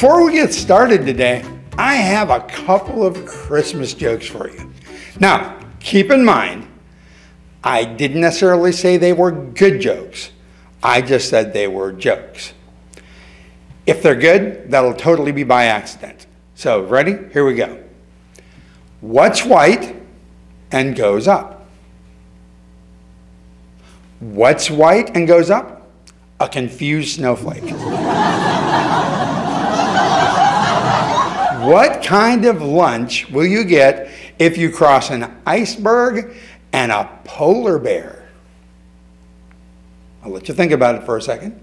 Before we get started today, I have a couple of Christmas jokes for you. Now, keep in mind, I didn't necessarily say they were good jokes. I just said they were jokes. If they're good, that'll totally be by accident. So, ready? Here we go. What's white and goes up? What's white and goes up? A confused snowflake. what kind of lunch will you get if you cross an iceberg and a polar bear? I'll let you think about it for a second.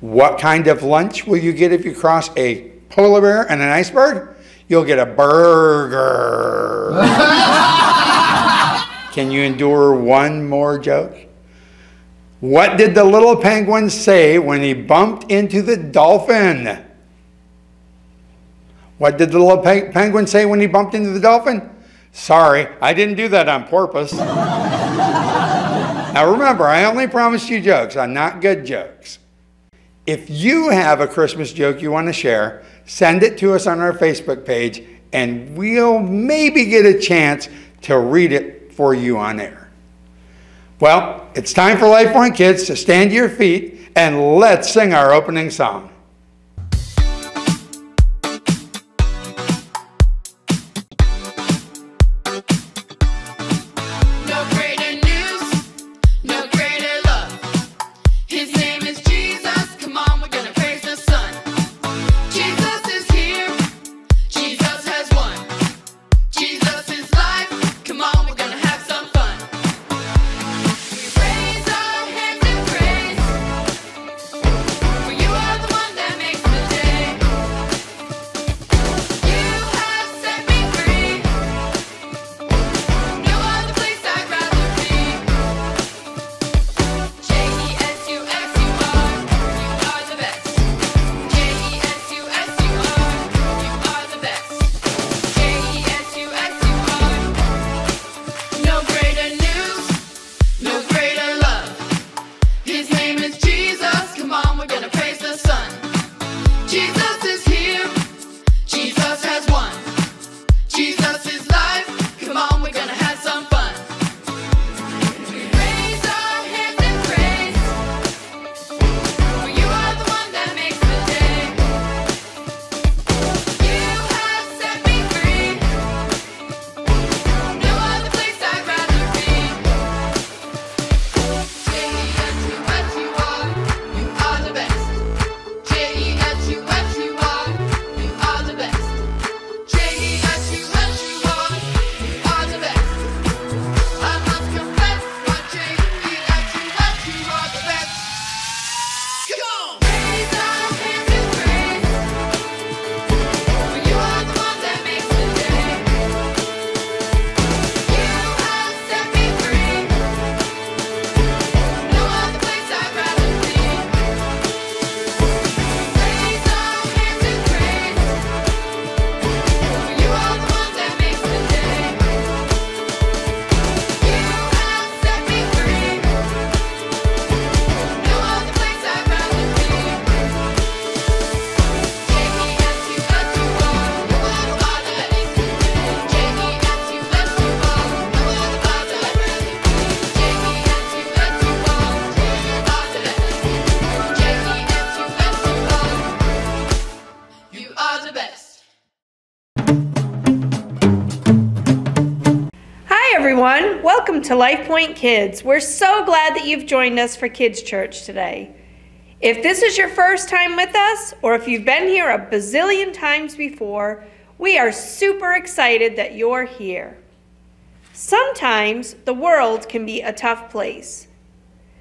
What kind of lunch will you get if you cross a polar bear and an iceberg? You'll get a burger. Can you endure one more joke? What did the little penguin say when he bumped into the dolphin? What did the little pe penguin say when he bumped into the dolphin? Sorry, I didn't do that on purpose. now remember, I only promised you jokes, I'm not good jokes. If you have a Christmas joke you want to share, send it to us on our Facebook page and we'll maybe get a chance to read it for you on air. Well, it's time for LifePoint Kids to stand to your feet and let's sing our opening song. To LifePoint Kids. We're so glad that you've joined us for Kids Church today. If this is your first time with us, or if you've been here a bazillion times before, we are super excited that you're here. Sometimes the world can be a tough place.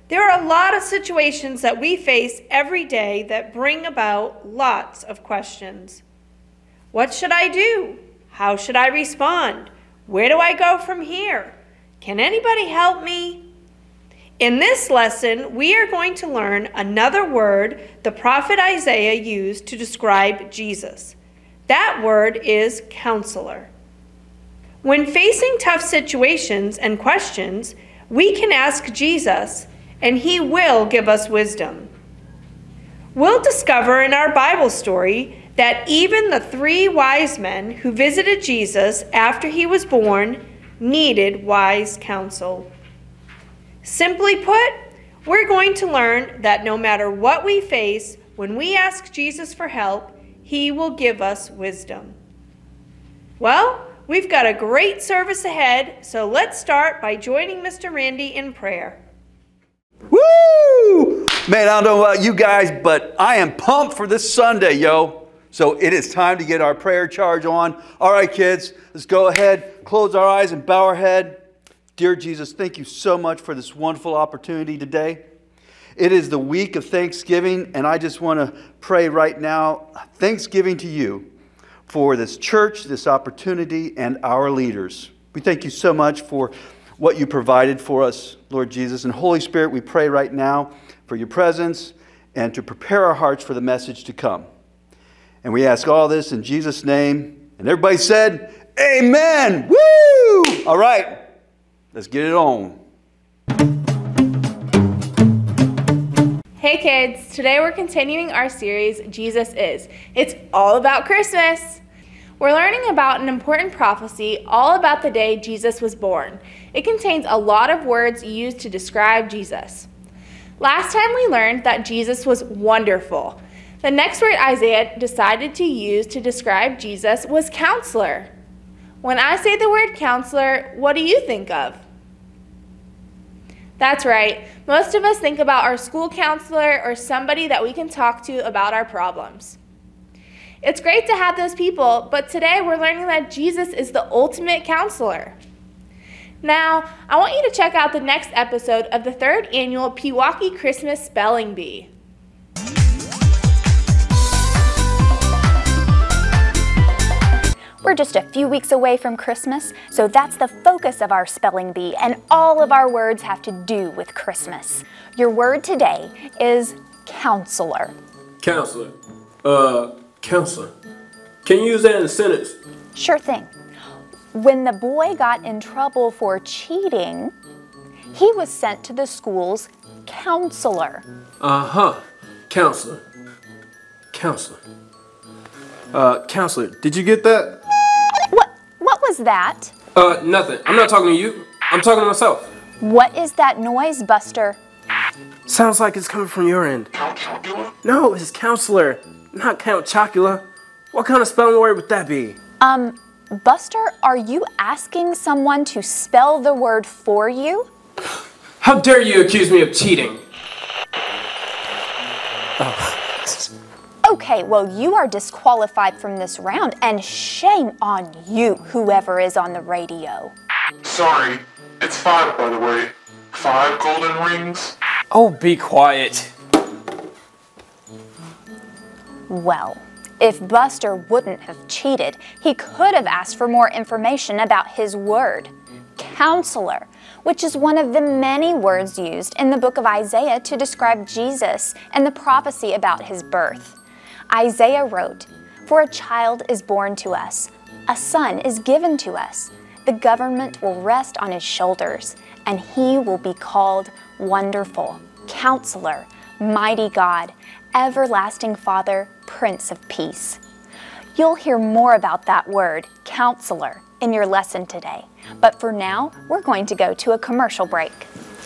There are a lot of situations that we face every day that bring about lots of questions. What should I do? How should I respond? Where do I go from here? Can anybody help me? In this lesson, we are going to learn another word the prophet Isaiah used to describe Jesus. That word is counselor. When facing tough situations and questions, we can ask Jesus, and he will give us wisdom. We'll discover in our Bible story that even the three wise men who visited Jesus after he was born needed wise counsel. Simply put, we're going to learn that no matter what we face, when we ask Jesus for help, he will give us wisdom. Well, we've got a great service ahead, so let's start by joining Mr. Randy in prayer. Woo! Man, I don't know about you guys, but I am pumped for this Sunday, yo. So it is time to get our prayer charge on. All right, kids, let's go ahead, close our eyes, and bow our head. Dear Jesus, thank you so much for this wonderful opportunity today. It is the week of Thanksgiving, and I just want to pray right now thanksgiving to you for this church, this opportunity, and our leaders. We thank you so much for what you provided for us, Lord Jesus. And Holy Spirit, we pray right now for your presence and to prepare our hearts for the message to come. And we ask all this in Jesus' name. And everybody said, Amen. Woo! All right, let's get it on. Hey kids, today we're continuing our series, Jesus Is. It's all about Christmas. We're learning about an important prophecy all about the day Jesus was born. It contains a lot of words used to describe Jesus. Last time we learned that Jesus was wonderful. The next word Isaiah decided to use to describe Jesus was counselor. When I say the word counselor, what do you think of? That's right. Most of us think about our school counselor or somebody that we can talk to about our problems. It's great to have those people, but today we're learning that Jesus is the ultimate counselor. Now, I want you to check out the next episode of the third annual Pewaukee Christmas Spelling Bee. We're just a few weeks away from Christmas, so that's the focus of our spelling bee, and all of our words have to do with Christmas. Your word today is counselor. Counselor. Uh, counselor. Can you use that in a sentence? Sure thing. When the boy got in trouble for cheating, he was sent to the school's counselor. Uh huh. Counselor. Counselor. Uh, counselor, did you get that? What what was that? Uh, nothing. I'm not talking to you. I'm talking to myself. What is that noise, Buster? Sounds like it's coming from your end. Count Chocula? No, it's counselor, not Count Chocula. What kind of spelling word would that be? Um, Buster, are you asking someone to spell the word for you? How dare you accuse me of cheating? Okay, well, you are disqualified from this round, and shame on you, whoever is on the radio. Sorry, it's five, by the way. Five golden rings? Oh, be quiet. Well, if Buster wouldn't have cheated, he could have asked for more information about his word, counselor, which is one of the many words used in the book of Isaiah to describe Jesus and the prophecy about his birth. Isaiah wrote, For a child is born to us, a son is given to us. The government will rest on his shoulders, and he will be called Wonderful, Counselor, Mighty God, Everlasting Father, Prince of Peace. You'll hear more about that word, counselor, in your lesson today. But for now, we're going to go to a commercial break.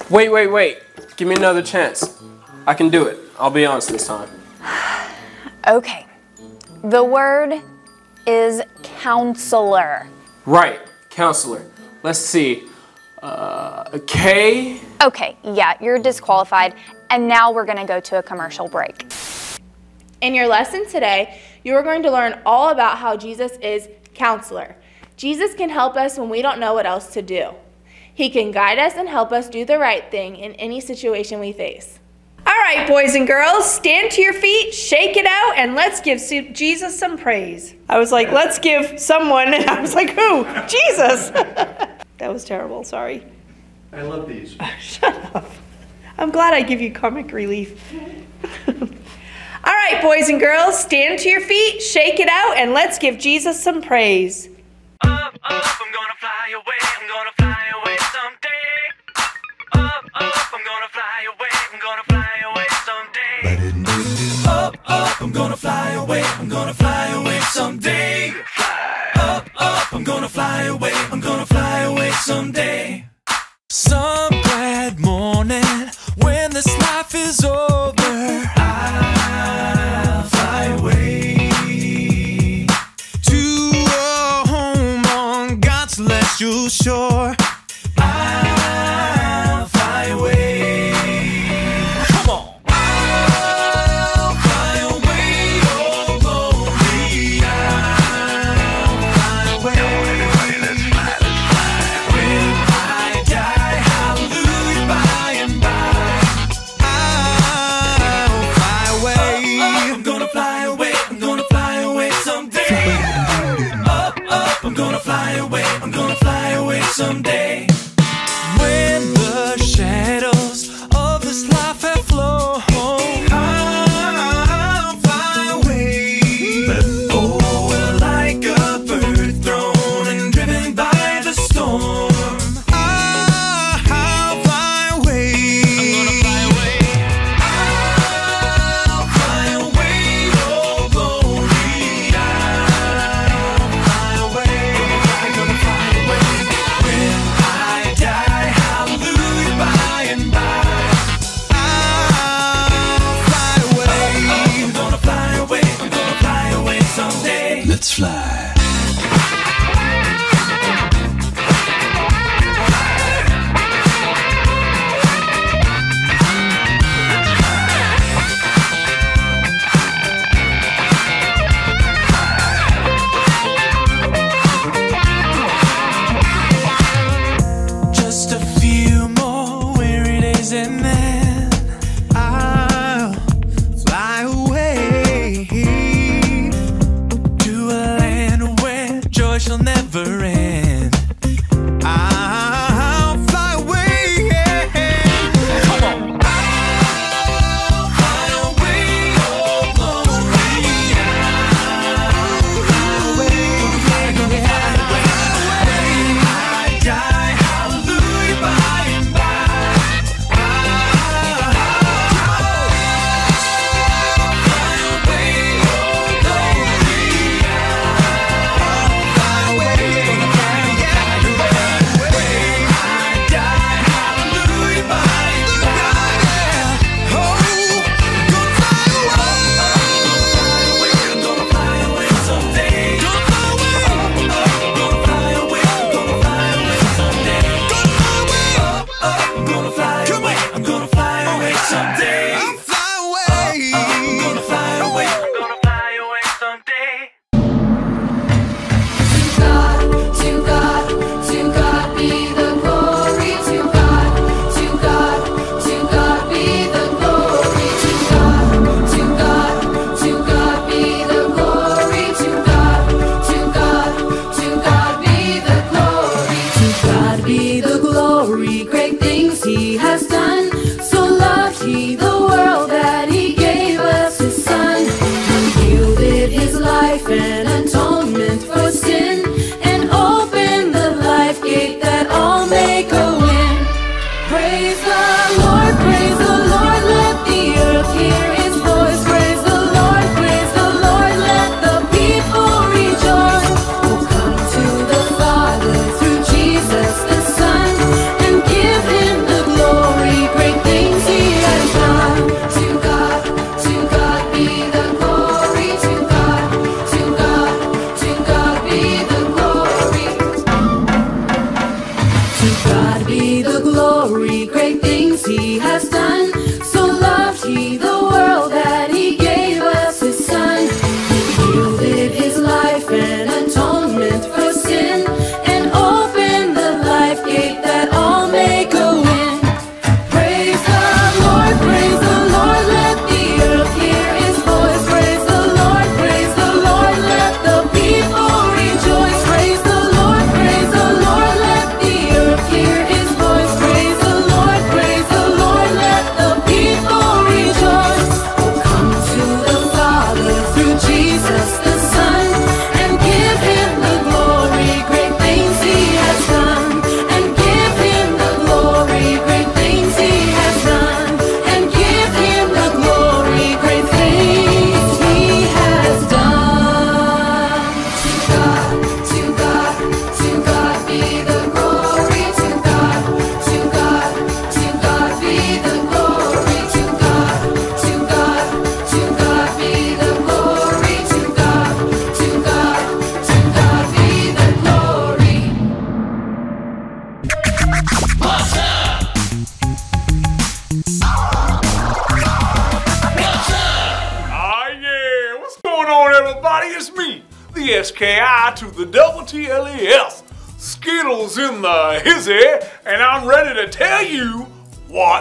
Wait, wait, wait. Give me another chance. I can do it. I'll be honest this time. Okay, the word is counselor. Right, counselor. Let's see. Uh, K. Okay, yeah, you're disqualified. And now we're going to go to a commercial break. In your lesson today, you are going to learn all about how Jesus is counselor. Jesus can help us when we don't know what else to do. He can guide us and help us do the right thing in any situation we face. All right, boys and girls, stand to your feet, shake it out, and let's give Jesus some praise. I was like, let's give someone, and I was like, who? Jesus. that was terrible, sorry. I love these. Shut up. I'm glad I give you comic relief. All right, boys and girls, stand to your feet, shake it out, and let's give Jesus some praise. Up, up, gonna fly away, I'm gonna fly away someday. Up, up, I'm gonna fly away, I'm gonna fly away someday. Some bad morning, when this life is over, I'll fly away. To a home on God's celestial shore. Fritz Fly.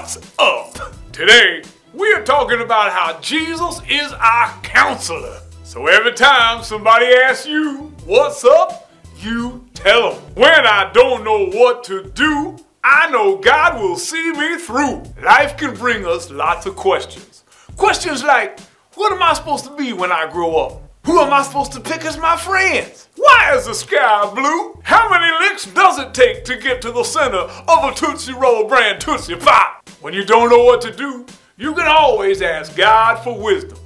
What's up. Today, we are talking about how Jesus is our counselor. So every time somebody asks you what's up, you tell them. When I don't know what to do, I know God will see me through. Life can bring us lots of questions. Questions like, what am I supposed to be when I grow up? Who am I supposed to pick as my friends? Why is the sky blue? How many licks does it take to get to the center of a Tootsie Roll brand Tootsie Pop? When you don't know what to do, you can always ask God for wisdom.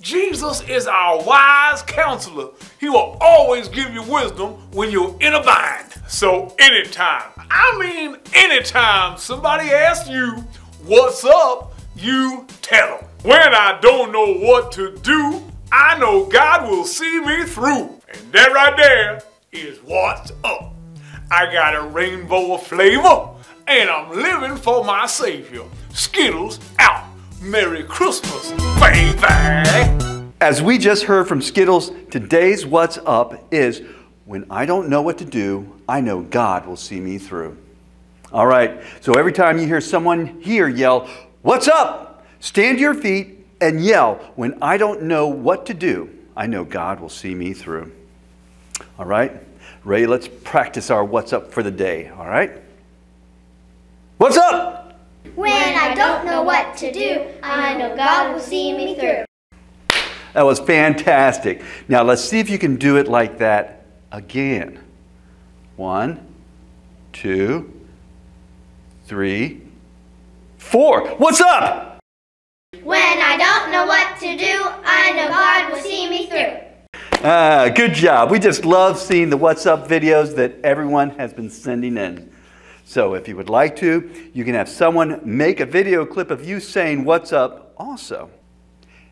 Jesus is our wise counselor. He will always give you wisdom when you're in a bind. So anytime, I mean anytime somebody asks you, what's up, you tell them. When I don't know what to do, I know God will see me through. And that right there is what's up. I got a rainbow of flavor, and I'm living for my Savior. Skittles out. Merry Christmas, baby. As we just heard from Skittles, today's What's Up is when I don't know what to do, I know God will see me through. All right, so every time you hear someone here yell, What's up? Stand to your feet and yell, When I don't know what to do, I know God will see me through. All right, Ray, let's practice our What's Up for the day. All right? What's up? When I don't know what to do, I know God will see me through. That was fantastic. Now let's see if you can do it like that again. One, two, three, four. What's up? When I don't know what to do, I know God will see me through. Ah, good job. We just love seeing the What's Up videos that everyone has been sending in. So if you would like to, you can have someone make a video clip of you saying What's Up also.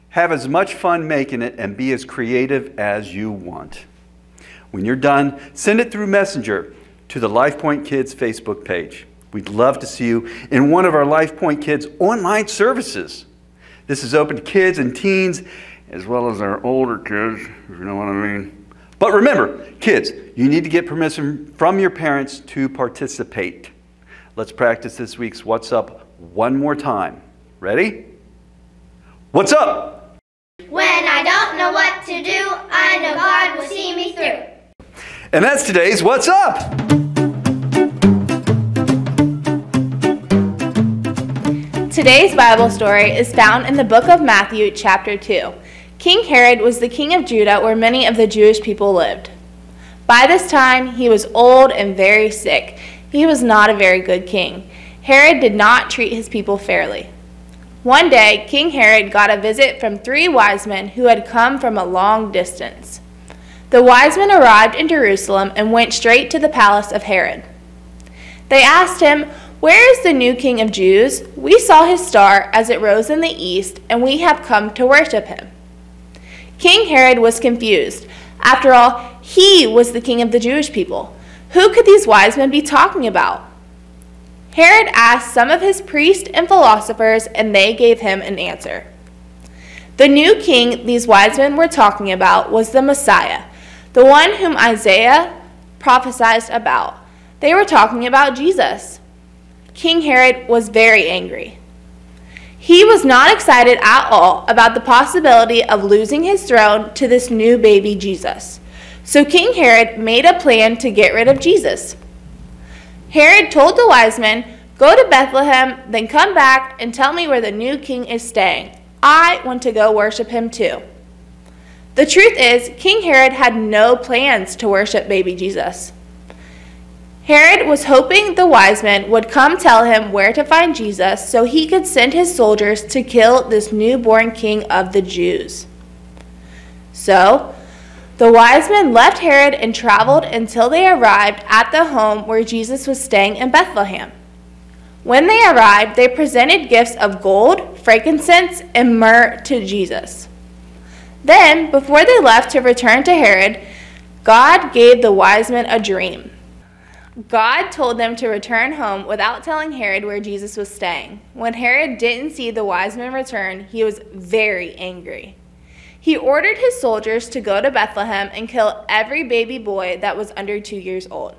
Have as much fun making it and be as creative as you want. When you're done, send it through Messenger to the LifePoint Kids Facebook page. We'd love to see you in one of our LifePoint Kids online services. This is open to kids and teens as well as our older kids, if you know what I mean. But remember, kids, you need to get permission from your parents to participate. Let's practice this week's What's Up one more time. Ready? What's up? When I don't know what to do, I know God will see me through. And that's today's What's Up. Today's Bible story is found in the book of Matthew, chapter 2. King Herod was the king of Judah where many of the Jewish people lived. By this time, he was old and very sick. He was not a very good king. Herod did not treat his people fairly. One day, King Herod got a visit from three wise men who had come from a long distance. The wise men arrived in Jerusalem and went straight to the palace of Herod. They asked him, Where is the new king of Jews? We saw his star as it rose in the east, and we have come to worship him. King Herod was confused. After all, he was the king of the Jewish people. Who could these wise men be talking about? Herod asked some of his priests and philosophers, and they gave him an answer. The new king these wise men were talking about was the Messiah, the one whom Isaiah prophesied about. They were talking about Jesus. King Herod was very angry. He was not excited at all about the possibility of losing his throne to this new baby Jesus. So King Herod made a plan to get rid of Jesus. Herod told the wise men, Go to Bethlehem, then come back and tell me where the new king is staying. I want to go worship him too. The truth is, King Herod had no plans to worship baby Jesus. Herod was hoping the wise men would come tell him where to find Jesus so he could send his soldiers to kill this newborn king of the Jews. So, the wise men left Herod and traveled until they arrived at the home where Jesus was staying in Bethlehem. When they arrived, they presented gifts of gold, frankincense, and myrrh to Jesus. Then, before they left to return to Herod, God gave the wise men a dream. God told them to return home without telling Herod where Jesus was staying. When Herod didn't see the wise men return, he was very angry. He ordered his soldiers to go to Bethlehem and kill every baby boy that was under two years old.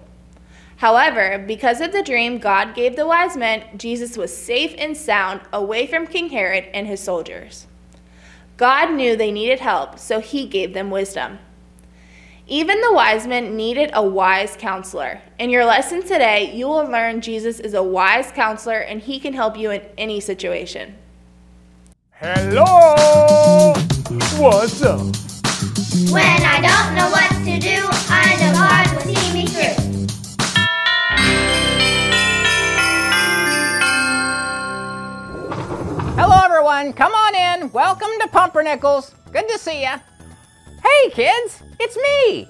However, because of the dream God gave the wise men, Jesus was safe and sound away from King Herod and his soldiers. God knew they needed help, so he gave them wisdom. Even the wise men needed a wise counselor. In your lesson today, you will learn Jesus is a wise counselor and he can help you in any situation. Hello! What's up? When I don't know what to do, I know God will see me through. Hello, everyone. Come on in. Welcome to Pumpernickel's. Good to see ya. Hey, kids. It's me,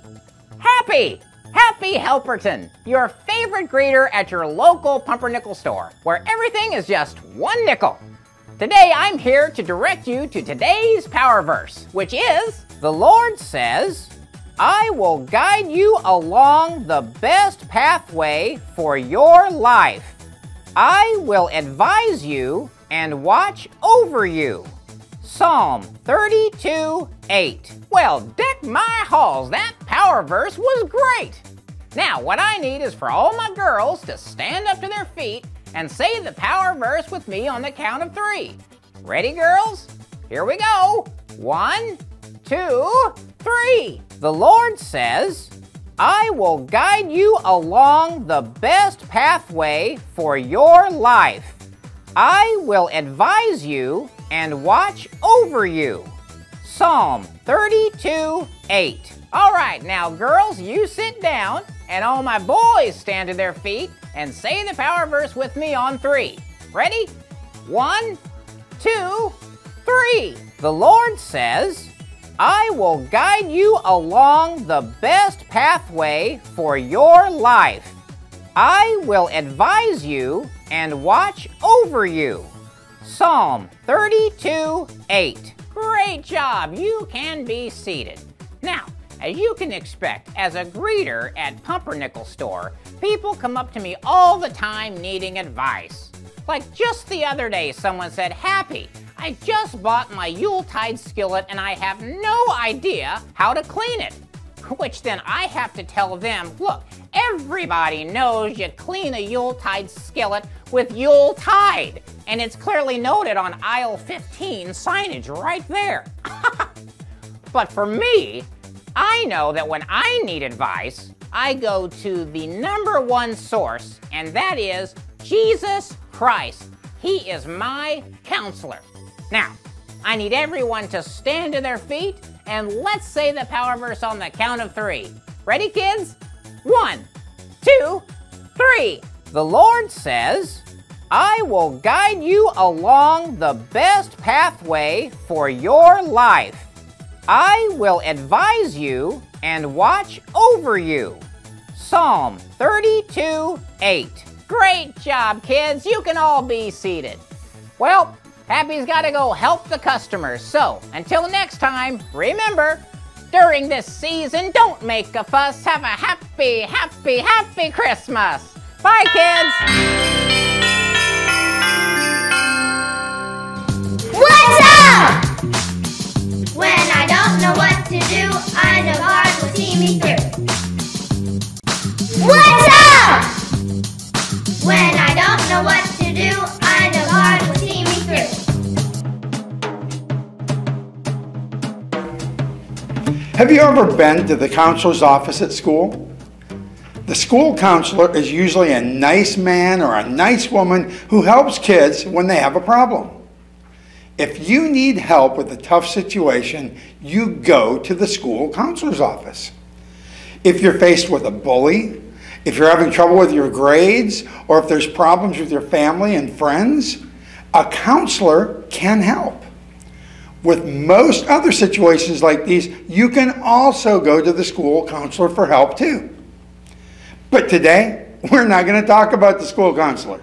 Happy. Happy Helperton, your favorite greeter at your local pumpernickel store, where everything is just one nickel. Today, I'm here to direct you to today's power verse, which is The Lord says, I will guide you along the best pathway for your life. I will advise you and watch over you. Psalm 32 8. Well, deck my halls, that power verse was great. Now, what I need is for all my girls to stand up to their feet and say the power verse with me on the count of three. Ready, girls? Here we go. One, two, three. The Lord says, I will guide you along the best pathway for your life. I will advise you and watch over you. Psalm 32 8. All right, now, girls, you sit down, and all my boys stand to their feet and say the power verse with me on three. Ready? One, two, three. The Lord says, I will guide you along the best pathway for your life. I will advise you and watch over you. Psalm 32 8. Great job! You can be seated. Now, as you can expect, as a greeter at Pumpernickel Store, people come up to me all the time needing advice. Like just the other day, someone said, Happy, I just bought my Yuletide skillet and I have no idea how to clean it. Which then I have to tell them, look, everybody knows you clean a Yuletide skillet with Yuletide. And it's clearly noted on aisle 15 signage right there. but for me, I know that when I need advice, I go to the number one source, and that is Jesus Christ. He is my counselor. Now, I need everyone to stand to their feet and let's say the power verse on the count of three. Ready, kids? One, two, three. The Lord says, I will guide you along the best pathway for your life. I will advise you and watch over you. Psalm 32 8. Great job, kids. You can all be seated. Well, Happy's got to go help the customers. So, until next time, remember, during this season, don't make a fuss. Have a happy, happy, happy Christmas. Bye, kids. What's up? When I don't know what to do, I know God will see me through. What's up? When I don't know what to do, Have you ever been to the counselor's office at school? The school counselor is usually a nice man or a nice woman who helps kids when they have a problem. If you need help with a tough situation, you go to the school counselor's office. If you're faced with a bully, if you're having trouble with your grades, or if there's problems with your family and friends, a counselor can help. With most other situations like these, you can also go to the school counselor for help too. But today, we're not going to talk about the school counselor.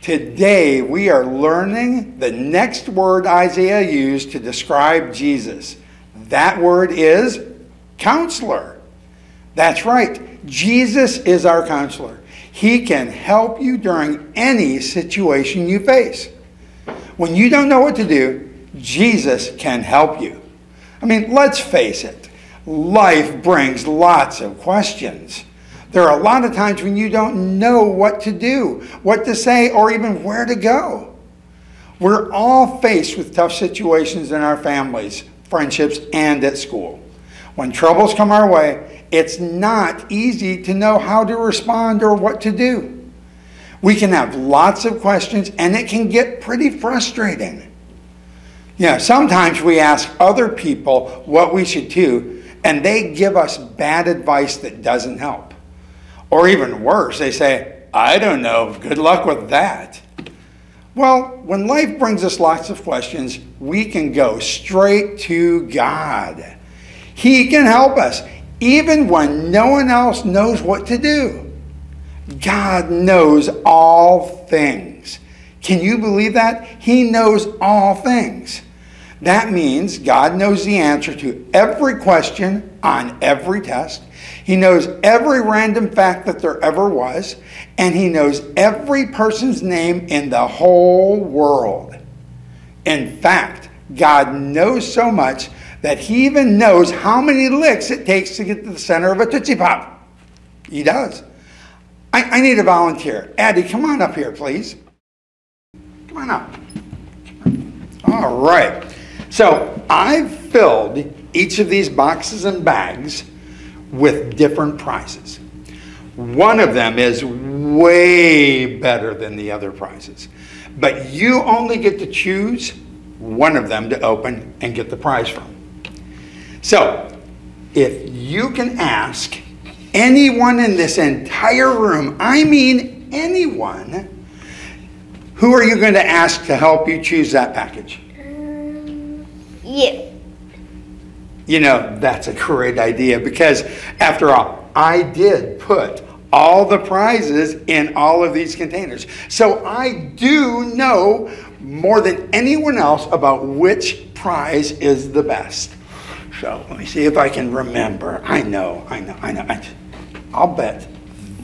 Today, we are learning the next word Isaiah used to describe Jesus. That word is counselor. That's right. Jesus is our counselor. He can help you during any situation you face. When you don't know what to do, Jesus can help you. I mean, let's face it, life brings lots of questions. There are a lot of times when you don't know what to do, what to say, or even where to go. We're all faced with tough situations in our families, friendships, and at school. When troubles come our way, it's not easy to know how to respond or what to do. We can have lots of questions and it can get pretty frustrating. You know, sometimes we ask other people what we should do and they give us bad advice that doesn't help. Or even worse, they say, I don't know, good luck with that. Well, when life brings us lots of questions, we can go straight to God. He can help us, even when no one else knows what to do. God knows all things. Can you believe that? He knows all things. That means God knows the answer to every question on every test. He knows every random fact that there ever was, and He knows every person's name in the whole world. In fact, God knows so much that He even knows how many licks it takes to get to the center of a Tootsie Pop. He does. I, I need a volunteer. Addie, come on up here, please. Come on up. All right. So I've filled each of these boxes and bags with different prizes. One of them is way better than the other prizes. But you only get to choose one of them to open and get the prize from. So, if you can ask anyone in this entire room, I mean anyone, who are you going to ask to help you choose that package? You. You know, that's a great idea because, after all, I did put all the prizes in all of these containers. So I do know more than anyone else about which prize is the best. So let me see if I can remember. I know, I know, I know. I'll bet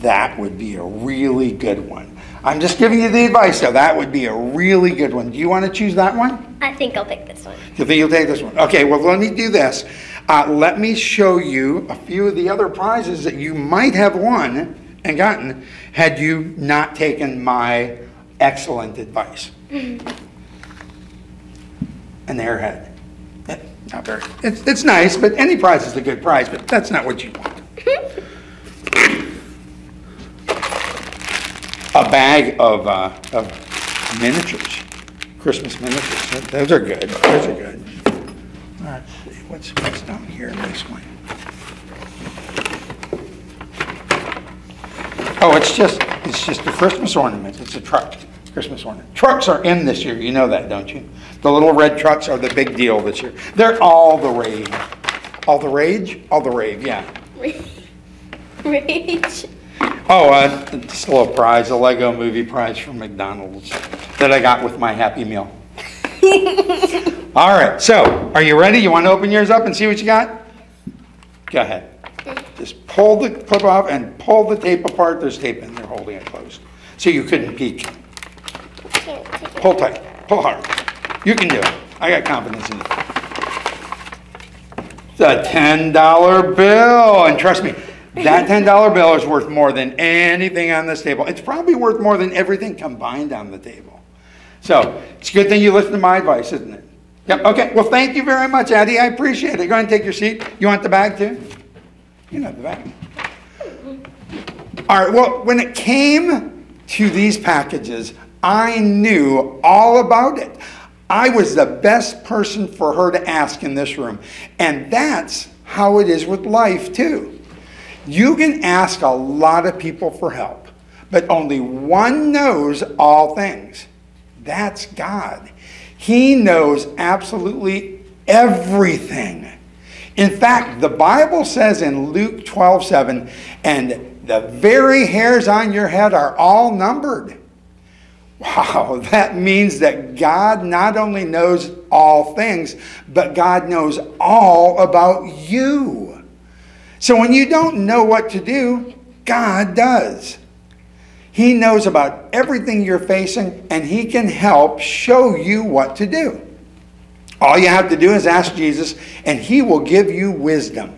that would be a really good one. I'm just giving you the advice, though. That would be a really good one. Do you want to choose that one? I think I'll pick this one. You think you'll take this one? Okay, well, let me do this. Uh, let me show you a few of the other prizes that you might have won and gotten had you not taken my excellent advice. An airhead. Not very. It's, it's nice, but any prize is a good prize, but that's not what you want. a bag of, uh, of miniatures, Christmas miniatures. Those are good. Those are good. Let's see, what's, what's down here in this one? Oh, it's just, it's just a Christmas ornament. It's a truck, Christmas ornament. Trucks are in this year, you know that, don't you? The little red trucks are the big deal this year. They're all the rage. All the rage? All the rage, yeah. Rage. Oh, uh, just a little prize, a Lego movie prize from McDonald's that I got with my Happy Meal. All right, so are you ready? You want to open yours up and see what you got? Go ahead. Just pull the clip off and pull the tape apart. There's tape in there holding it closed. So you couldn't peek. Pull tight, pull hard. You can do it. I got confidence in you. It's a $10 bill. And trust me, that $10 bill is worth more than anything on this table. It's probably worth more than everything combined on the table. So it's a good thing you listen to my advice, isn't it? Yep, okay. Well, thank you very much, Addie. I appreciate it. Go ahead and take your seat. You want the bag too? You know the bag. All right, well, when it came to these packages, I knew all about it. I was the best person for her to ask in this room. And that's how it is with life, too. You can ask a lot of people for help, but only one knows all things. That's God. He knows absolutely everything. In fact, the Bible says in Luke 12 7, and the very hairs on your head are all numbered. Wow, that means that God not only knows all things, but God knows all about you. So when you don't know what to do, God does. He knows about everything you're facing, and He can help show you what to do. All you have to do is ask Jesus, and He will give you wisdom.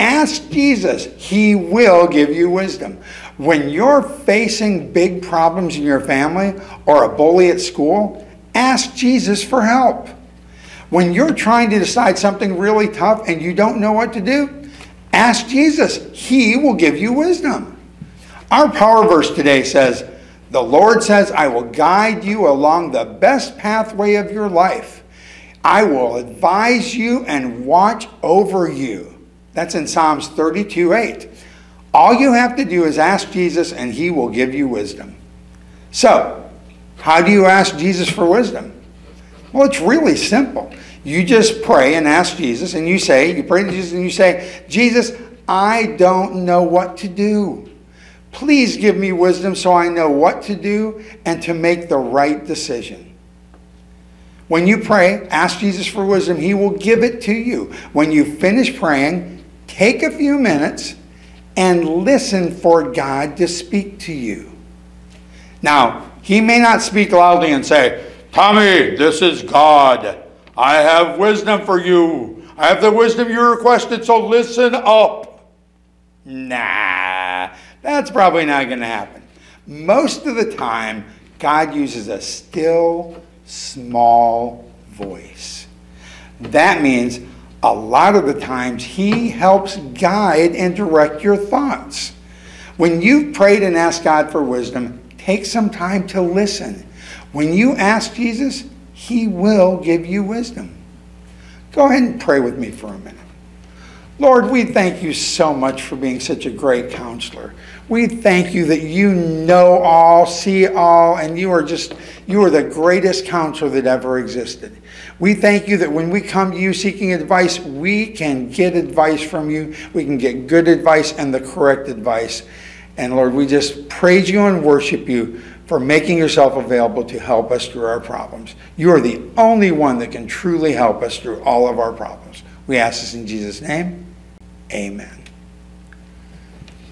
Ask Jesus, He will give you wisdom. When you're facing big problems in your family or a bully at school, ask Jesus for help. When you're trying to decide something really tough and you don't know what to do, ask Jesus. He will give you wisdom. Our power verse today says, The Lord says, I will guide you along the best pathway of your life. I will advise you and watch over you. That's in Psalms 32 8. All you have to do is ask Jesus, and he will give you wisdom. So, how do you ask Jesus for wisdom? Well, it's really simple. You just pray and ask Jesus, and you say, you pray to Jesus, and you say, Jesus, I don't know what to do. Please give me wisdom so I know what to do and to make the right decision. When you pray, ask Jesus for wisdom, He will give it to you. When you finish praying, take a few minutes and listen for God to speak to you. Now, He may not speak loudly and say, Tommy, this is God. I have wisdom for you. I have the wisdom you requested, so listen up. Nah, that's probably not going to happen. Most of the time, God uses a still, small voice. That means a lot of the times He helps guide and direct your thoughts. When you've prayed and asked God for wisdom, take some time to listen. When you ask Jesus, He will give you wisdom. Go ahead and pray with me for a minute. Lord, we thank you so much for being such a great counselor. We thank you that you know all, see all, and you are just, you are the greatest counselor that ever existed. We thank you that when we come to you seeking advice, we can get advice from you. We can get good advice and the correct advice. And Lord, we just praise you and worship you for making yourself available to help us through our problems. You are the only one that can truly help us through all of our problems. We ask this in Jesus' name. Amen.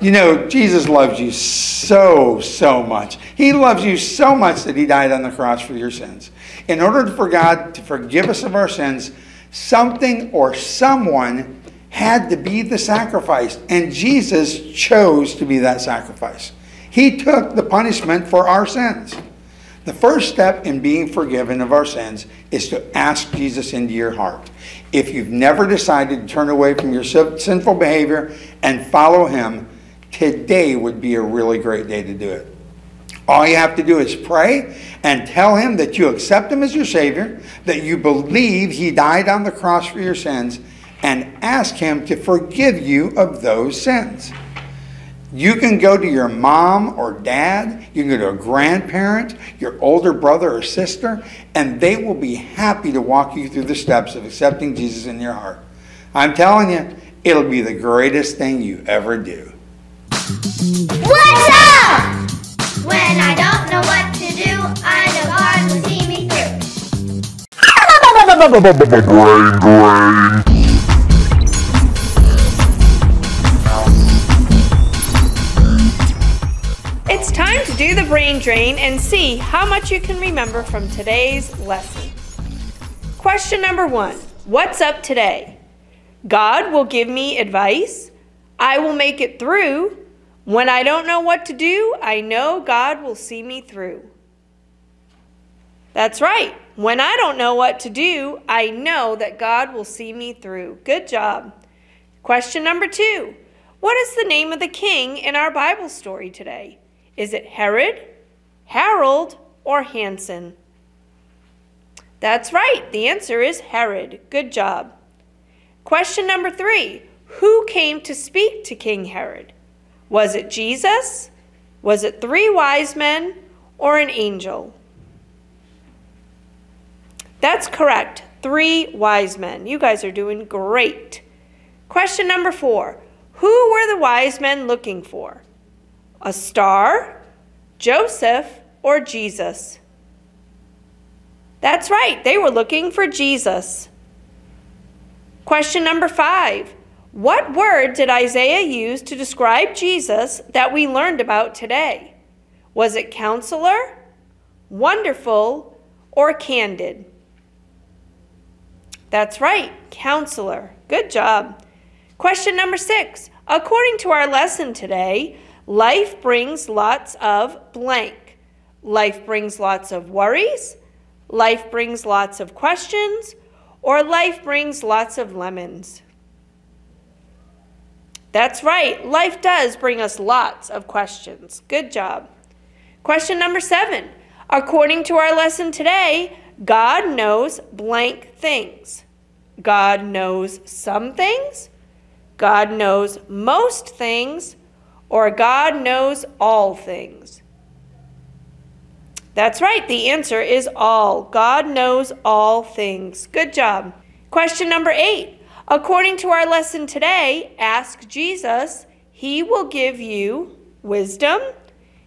You know, Jesus loves you so, so much. He loves you so much that he died on the cross for your sins. In order for God to forgive us of our sins, something or someone had to be the sacrifice, and Jesus chose to be that sacrifice. He took the punishment for our sins. The first step in being forgiven of our sins is to ask Jesus into your heart. If you've never decided to turn away from your sinful behavior and follow him, today would be a really great day to do it. All you have to do is pray and tell him that you accept him as your Savior, that you believe he died on the cross for your sins, and ask him to forgive you of those sins. You can go to your mom or dad, you can go to a grandparent, your older brother or sister, and they will be happy to walk you through the steps of accepting Jesus in your heart. I'm telling you, it'll be the greatest thing you ever do. What's up? When I don't know what to do, I know God will see me through. Brain drain. Do the brain drain and see how much you can remember from today's lesson. Question number one What's up today? God will give me advice. I will make it through. When I don't know what to do, I know God will see me through. That's right. When I don't know what to do, I know that God will see me through. Good job. Question number two What is the name of the king in our Bible story today? Is it Herod, Harold, or Hanson? That's right. The answer is Herod. Good job. Question number three Who came to speak to King Herod? Was it Jesus? Was it three wise men or an angel? That's correct. Three wise men. You guys are doing great. Question number four Who were the wise men looking for? A star, Joseph, or Jesus? That's right, they were looking for Jesus. Question number five What word did Isaiah use to describe Jesus that we learned about today? Was it counselor, wonderful, or candid? That's right, counselor. Good job. Question number six. According to our lesson today, life brings lots of blank. Life brings lots of worries, life brings lots of questions, or life brings lots of lemons. That's right, life does bring us lots of questions. Good job. Question number seven. According to our lesson today, God knows blank things. God knows some things, God knows most things, or God knows all things. That's right, the answer is all. God knows all things. Good job. Question number eight. According to our lesson today, ask Jesus. He will give you wisdom,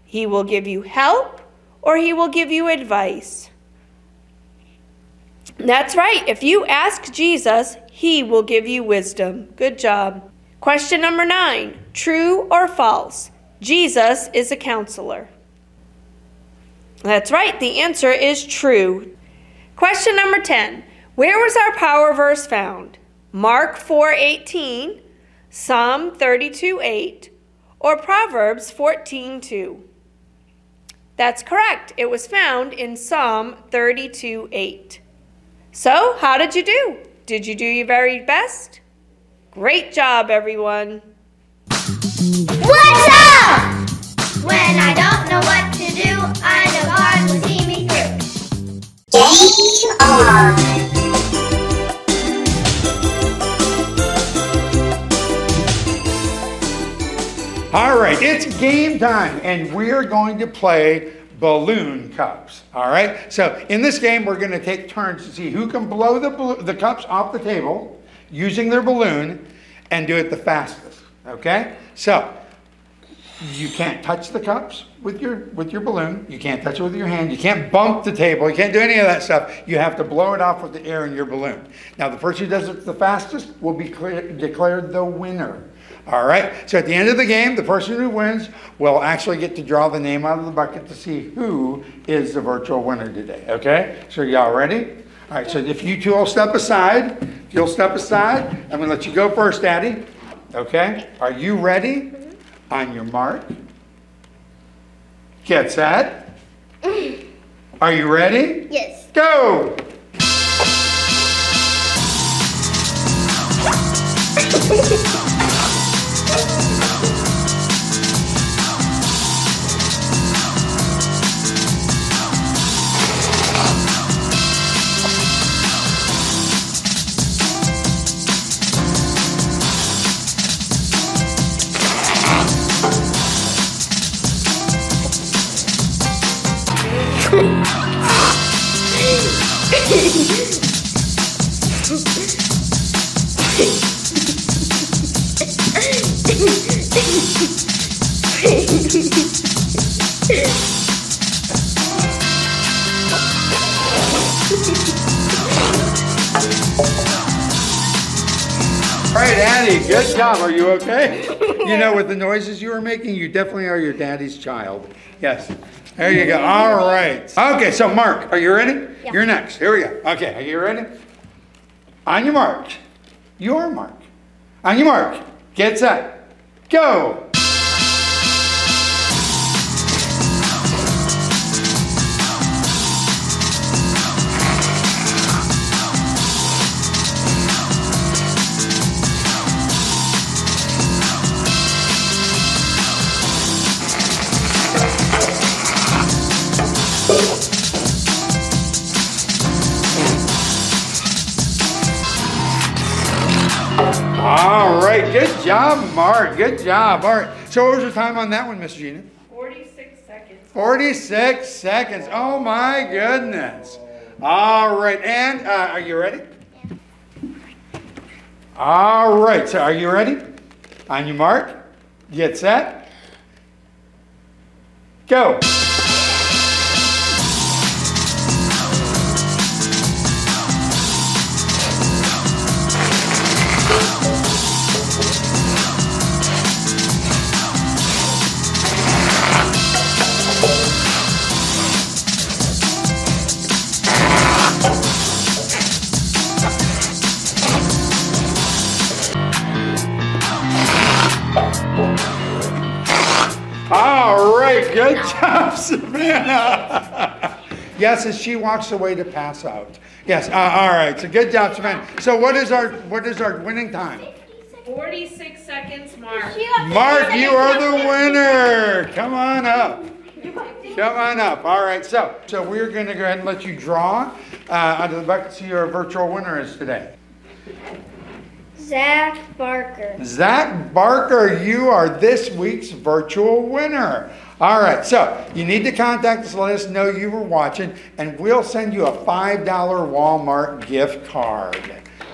He will give you help, or He will give you advice. That's right. If you ask Jesus, He will give you wisdom. Good job. Question number nine True or false? Jesus is a counselor. That's right. The answer is true. Question number 10. Where was our power verse found? Mark 4:18, Psalm 32:8, or Proverbs 14:2? That's correct. It was found in Psalm 32:8. So, how did you do? Did you do your very best? Great job, everyone. What's up? When I don't know what to do, I know God will see me through. Game on. All right, it's game time, and we're going to play balloon cups. All right, so in this game, we're going to take turns to see who can blow the, the cups off the table using their balloon and do it the fastest. Okay, so you can't touch the cups with your with your balloon. You can't touch it with your hand. You can't bump the table. You can't do any of that stuff. You have to blow it off with the air in your balloon. Now, the person who does it the fastest will be clear, declared the winner. All right. So at the end of the game, the person who wins will actually get to draw the name out of the bucket to see who is the virtual winner today. Okay. So y'all ready? All right. So if you two will step aside, if you'll step aside, I'm gonna let you go first, Addie. Okay. Are you ready? On your mark. Get set. Are you ready? Yes. Go. right, Addie, good job. Are you okay? You know, with the noises you were making, you definitely are your daddy's child. Yes. There you go. All right. Okay, so Mark, are you ready? Yeah. You're next. Here we go. Okay, are you ready? On your mark. Your mark. On your mark. Get set. Go. Job, Mark. Good job. All right. So, what was your time on that one, Miss Gina? 46 seconds. 46 seconds. Oh my goodness. All right. And uh, are you ready? All right. So, are you ready? On your mark, get set, go. Good job, Savannah. yes, as she walks away to pass out. Yes, uh, all right. So good job, Savannah. So what is our what is our winning time? 46 seconds, Mark. Mark, you are the winner. Come on up. Come on up. All right. So so we're going to go ahead and let you draw uh, out of the buckets who your virtual winner is today. Zach Barker. Zach Barker, you are this week's virtual winner. All right, so you need to contact us, let us know you were watching, and we'll send you a $5 Walmart gift card.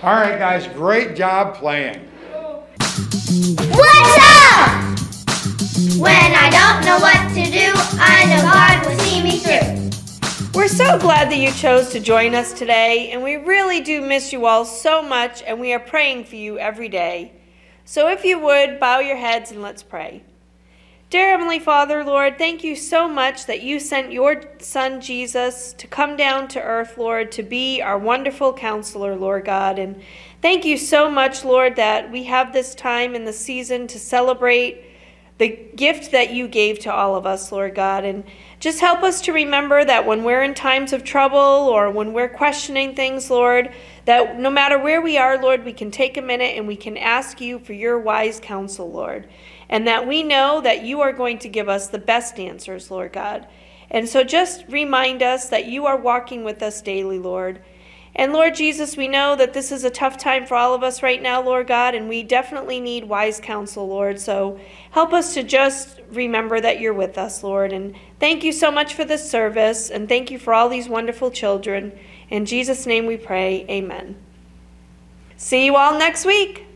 All right, guys, great job playing. What's up? When I don't know what to do, I know God will see me through. We're so glad that you chose to join us today, and we really do miss you all so much, and we are praying for you every day. So if you would, bow your heads and let's pray. Dear Heavenly Father, Lord, thank you so much that you sent your Son Jesus to come down to earth, Lord, to be our wonderful counselor, Lord God. And thank you so much, Lord, that we have this time in the season to celebrate the gift that you gave to all of us, Lord God. And just help us to remember that when we're in times of trouble or when we're questioning things, Lord, that no matter where we are, Lord, we can take a minute and we can ask you for your wise counsel, Lord. And that we know that you are going to give us the best answers, Lord God. And so just remind us that you are walking with us daily, Lord. And Lord Jesus, we know that this is a tough time for all of us right now, Lord God, and we definitely need wise counsel, Lord. So help us to just remember that you're with us, Lord. And thank you so much for this service, and thank you for all these wonderful children. In Jesus' name we pray, amen. See you all next week.